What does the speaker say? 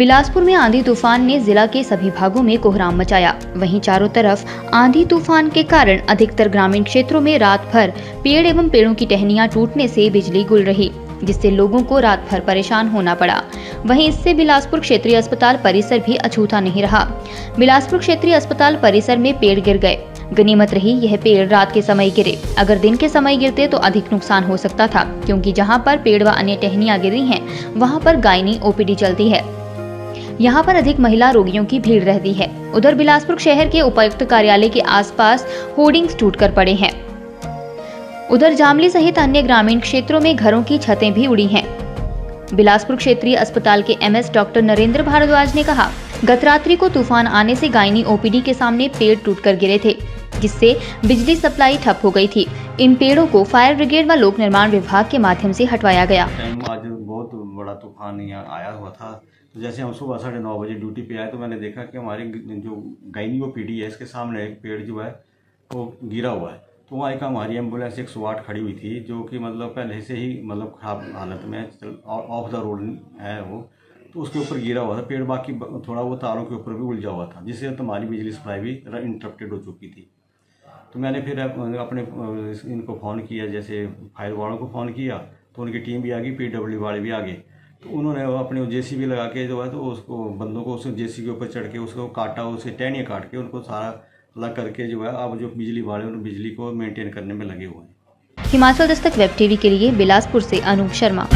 बिलासपुर में आंधी तूफ़ान ने जिला के सभी भागों में कोहराम मचाया। वहीं चारों तरफ़ आंधी तूफ़ान के कारण अधिकतर ग्रामीण क्षेत्रों में रात भर पेड़ एवं पेड़ों की टहनियाँ टूटने से बिजली गुल रही, जिससे लोगों को रात भर परेशान होना पड़ा। वहीं इससे बिलासपुर क्षेत्रीय अस्पताल परिसर भी अछूता नहीं रहा। बिलासपुर क्षेत्रीय अस्पताल परिसर में पेड़ गिर गए। गनीमत रही, यह पेड़ रात के समय गिरे। अगर दिन के समय गिरते तो अधिक नुकसान हो सकता था, क्योंकि जहाँ पर पेड़ व अन्य टहनियाँ गिरी हैं, वहाँ पर गायनी ओपीडी चलती है। यहाँ पर अधिक महिला रोगियों की भीड़ रहती है। उधर बिलासपुर शहर के उपायुक्त कार्यालय के आसपास होर्डिंग्स टूटकर पड़े हैं। उधर जामली सहित अन्य ग्रामीण क्षेत्रों में घरों की छतें भी उड़ी हैं। बिलासपुर क्षेत्रीय अस्पताल के एमएस डॉक्टर नरेंद्र भारद्वाज ने कहा, गत रात्रि को तूफ़ान आने से गायनी ओपीडी के सामने पेड़ टूटकर गिरे थे, जिससे बिजली सप्लाई ठप हो गई थी। इन पेड़ों को फायर ब्रिगेड व लोक निर्माण विभाग के माध्यम से हटवाया गया। बहुत बड़ा तूफ़ान यहाँ आया हुआ था। तो जैसे हम सुबह साढ़े नौ बजे ड्यूटी पे आए तो मैंने देखा कि हमारी जो गायनी वो पीढ़ी है, इसके सामने एक पेड़ जो है, वो गिरा हुआ है। तो वहाँ एक हमारी एंबुलेंस एक सौ आठ खड़ी हुई थी, जो कि मतलब पहले से ही मतलब खराब हालत में ऑफ़ द रोड है वो। तो उसके ऊपर गिरा हुआ था, पेड़ बाकी थोड़ा वो तारों के ऊपर भी उलझा हुआ था, जिससे हमारी बिजली सप्लाई भी इंटरप्टेड हो चुकी थी। तो मैंने फिर अपने इनको फ़ोन किया, जैसे फायर वालों को फ़ोन किया तो उनकी टीम भी आ गई पीडब्ल्यू वाले भी आ गए तो उन्होंने अपने जे जेसीबी लगा के जो है तो उसको, बंदों को उस जेसी के ऊपर चढ़ के, उसको काटा, उसे टहनियाँ काट के, उनको सारा अलग करके जो है, अब जो बिजली वाले उन बिजली को मेंटेन करने में लगे हुए हैं। हिमाचल दस्तक वेब टीवी के लिए बिलासपुर से अनूप शर्मा।